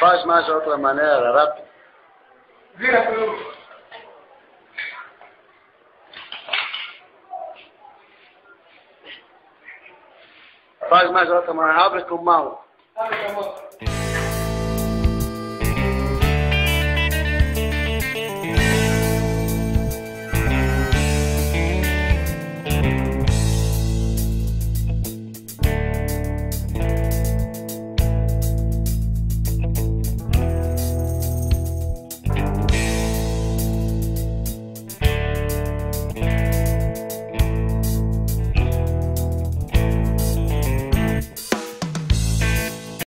Faz mais de outra maneira, rápido. Vira pro. Faz mais de outra maneira. Abre com mão. Abre a mão.